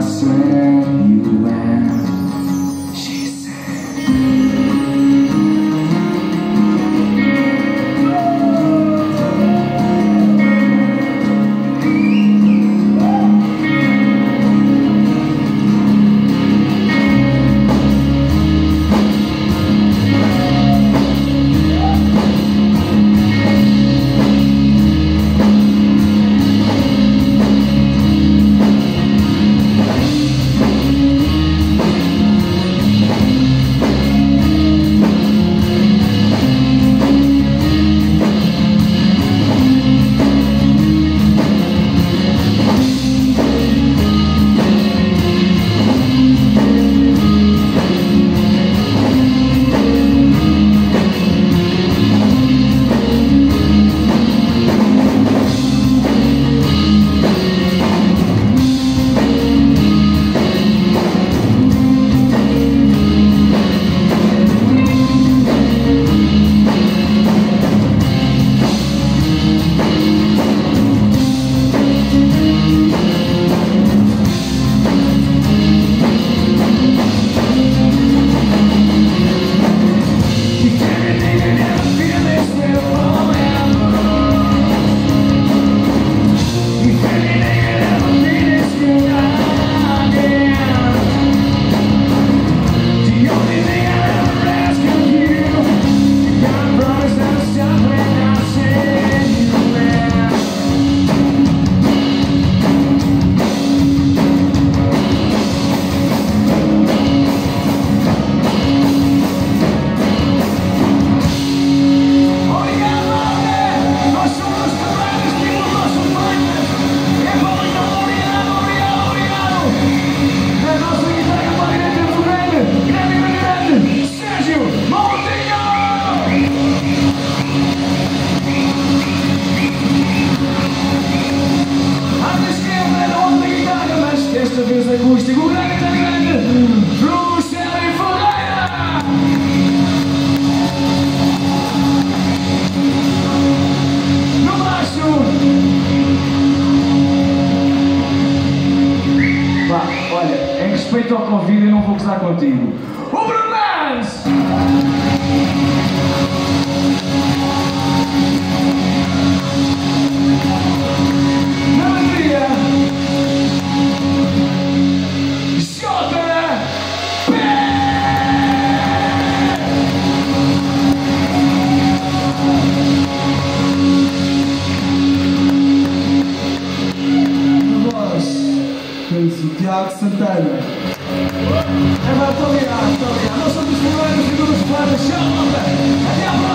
I swear. Covid eu não vou gozar contigo. Levantou, virado, virado. Nós somos primeiros, segundos, quartos, chama, velho. Cadê a